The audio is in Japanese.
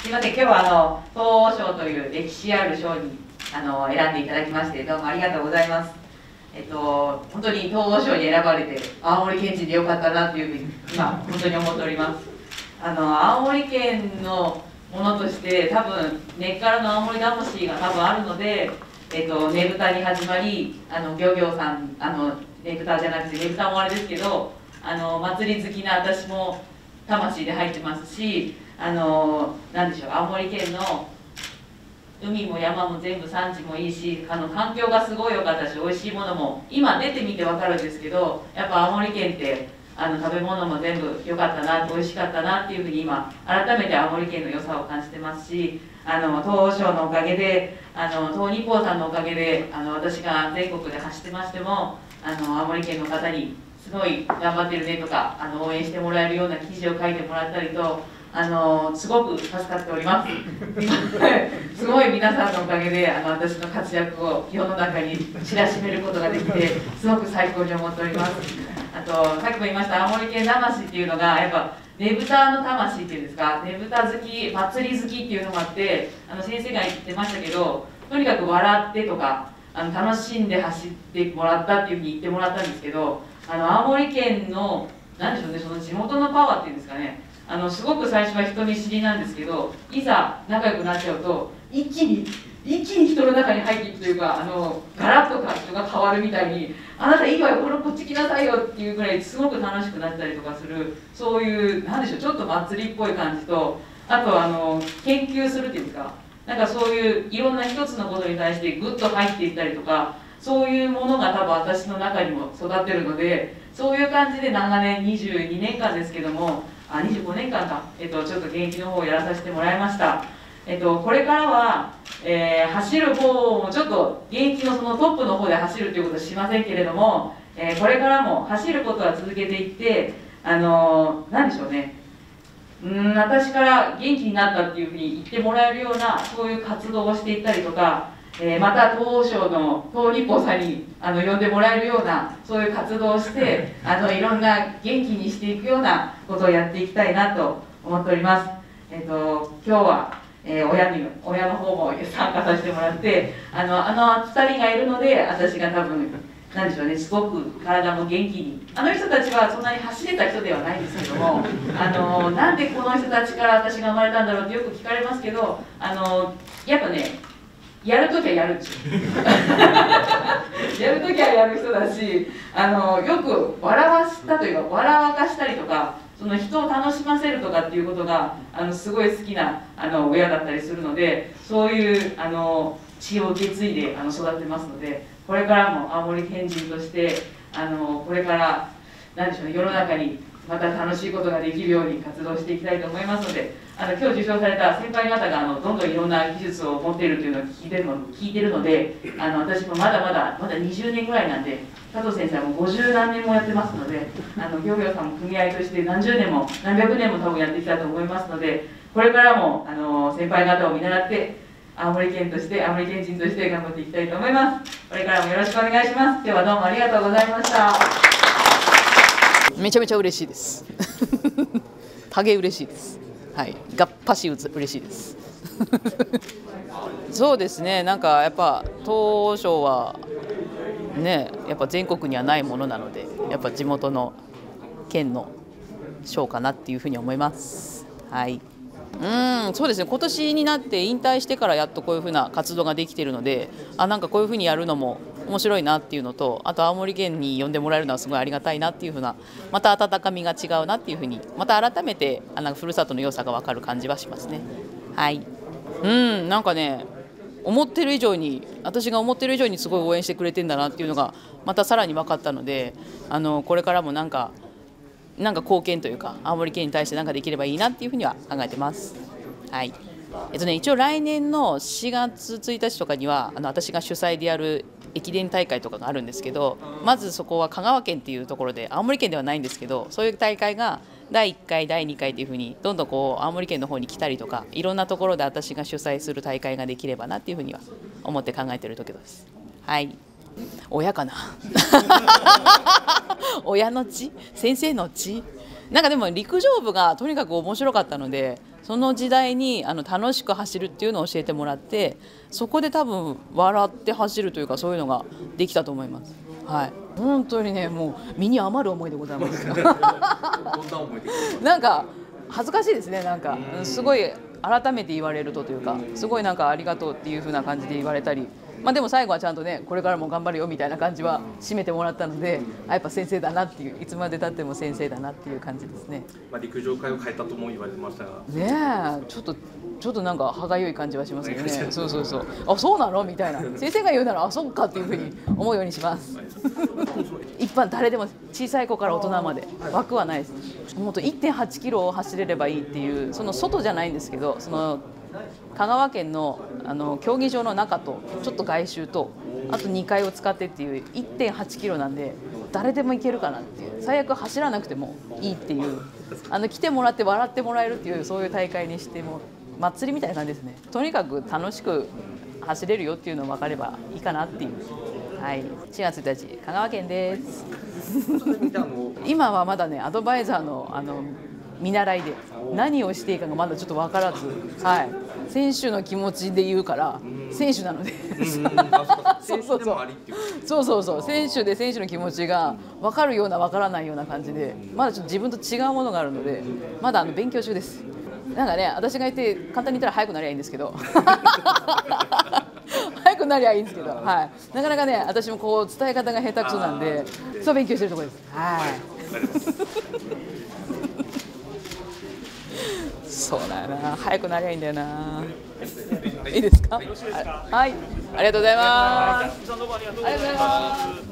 すいません。今日はあの東欧賞という歴史ある賞にあの選んでいただきましてどうもありがとうございます。えっと本当に東欧賞に選ばれて青森県人でよかったなっていうふうに今本当に思っております。あの青森県のものとして多分根っからの青森魂が多分あるのでえっと、ねぶたに始まりあの漁業さんあのねぶたじゃなくてねぶたもあれですけどあの祭り好きな私も魂で入ってますしあのなんでしょう青森県の海も山も全部産地もいいしあの環境がすごい良かったし美味しいものも今出てみて分かるんですけどやっぱ青森県ってあの食べ物も全部良かったな美味しかったなっていうふうに今改めて青森県の良さを感じてますしあの東欧省のおかげであの東日光さんのおかげであの私が全国で走ってましてもあの青森県の方にすごい頑張ってるねとかあの応援してもらえるような記事を書いてもらったりとあのすごく助かっております。すごい皆さんのおかげであの私の活躍を世の中に知らしめることができてすごく最高に思っております。あとさっきも言いました青森県魂っていうのがやっぱねぶたの魂っていうんですかねぶた好き祭り好きっていうのがあってあの先生が言ってましたけどとにかく笑ってとかあの楽しんで走ってもらったっていうふうに言ってもらったんですけどあの青森県の何でしょうねその地元のパワーっていうんですかねあのすごく最初は人見知りなんですけどいざ仲良くなっちゃうと一気に一気に人の中に入っていくというかあのガラッとか人が変わるみたいにあなたいいわよこのこっち来なさいよっていうぐらいすごく楽しくなったりとかするそういうなんでしょうちょっと祭りっぽい感じとあとあの研究するっていうかなんかそういういろんな一つのことに対してグッと入っていったりとかそういうものが多分私の中にも育ってるのでそういう感じで長年22年間ですけどもあ25年間か、えっと、ちょっと現役の方をやらさせてもらいました。えっと、これからは、えー、走る方もちょっと現役のそのトップの方で走るということはしませんけれども、えー、これからも走ることは続けていってあのー、何でしょうねうん私から元気になったっていうふうに言ってもらえるようなそういう活動をしていったりとか、えー、また東欧省の東日光さんにあの呼んでもらえるようなそういう活動をして あのいろんな元気にしていくようなことをやっていきたいなと思っております。えっ、ー、と今日はえー、親に親の方も参加させてもらってあのあの2人がいるので私が多分なんでしょうねすごく体も元気にあの人たちはそんなに走れた人ではないんですけども あのなんでこの人たちから私が生まれたんだろうってよく聞かれますけどあのやっぱねやるときはやる やるときはやる人だしあのよく笑わしたというか笑わかしたりとかその人を楽しませるとかっていうことがあのすごい好きなあの親だったりするのでそういうあの血を受け継いであの育ってますのでこれからも青森県人としてあのこれから何でしょうね世の中にまた楽しいことができるように活動していきたいと思いますのであの今日受賞された先輩方があのどんどんいろんな技術を持っているというのを聞いてるの聞いてるのであの私もまだまだまだ20年ぐらいなんで佐藤先生はもう50何年もやってますのであの漁業さんも組合として何十年も何百年も多分やってきたと思いますのでこれからもあの先輩方を見習って青森県として青森県人として頑張っていきたいと思います。これからもよろしくお願いします。今日はどうもありがとうございました。めちゃめちゃ嬉しいです。影嬉しいです。はい。がっぱし嬉しいです。そうですね。なんかやっぱ当初はねやっぱ全国にはないものなのでやっぱ地元の県の賞かなっていうふうに思います。はい。うんそうですね。今年になって引退してからやっとこういうふうな活動ができているのであなんかこういうふうにやるのも面白いなっていうのとあと青森県に呼んでもらえるのはすごいありがたいなっていうふうなまた温かみが違うなっていうふうにまた改めてあのふるさとの良さが分かる感じはしますね。はいうんなんかね思ってる以上に私が思ってる以上にすごい応援してくれてんだなっていうのがまたさらに分かったのであのこれからもなんかなんか貢献というか青森県に対して何かできればいいなっていうふうには考えてます。はいえっとね、一応来年の4月1日とかにはあの私が主催でやる駅伝大会とかがあるんですけどまずそこは香川県っていうところで青森県ではないんですけどそういう大会が第1回第2回っていうふうにどんどんこう青森県の方に来たりとかいろんなところで私が主催する大会ができればなっていうふうには思って考えてる時です。はい。親かな？親の血？先生の血？なんかでも陸上部がとにかく面白かったのでそその時代にあの楽しく走るっていうのを教えてもらってそこで多分笑って走るというかそういうのができたと思います。はい、本当にねもう身に余る思いでございます。なんか恥ずかしいですねなんか。すごい改めて言われるとというかすごいなんかありがとうっていう風な感じで言われたりまあ、でも最後はちゃんとねこれからも頑張るよみたいな感じは締めてもらったのであやっぱ先生だなっていういつまでたっても先生だなっていう感じですね。まあ、陸上界を変えたとも言われてましたがねえちょっとちょっとなんか歯がゆい感じはしますよね。そうそうそう。あそうなの？みたいな。先生が言うならあそっかっていうふうに思うようにします。一般誰でも小さい子から大人まで枠はないです。もっと1.8キロを走れればいいっていうその外じゃないんですけどその香川県のあの競技場の中とちょっと外周とあと2階を使ってっていう1.8キロなんで誰でも行けるかなっていう最悪走らなくてもいいっていうあの来てもらって笑ってもらえるっていうそういう大会にしても祭りみたいな感じですね。とにかく楽しく走れるよっていうの分かればいいかなっていう。はい。4月1日香川県です。今はまだねアドバイザーのあの見習いで。何をしていいかがまだちょっと分からず、はい、選手の気持ちで言うから選手なので。そうそうそうそう。そうそう選手で選手の気持ちが分かるような分からないような感じでまだちょっと自分と違うものがあるのでまだあの勉強中です。なんかね私が言って簡単に言ったら早くなりゃいいんですけど。早くなりゃいいんですけど、はい、なかなかね私もこう伝え方が下手くそなんでそう勉強してるところです。はいそうだよな。早くなりゃいいんだよな。いいですか？はい。ありがとうございます。ありがとうございます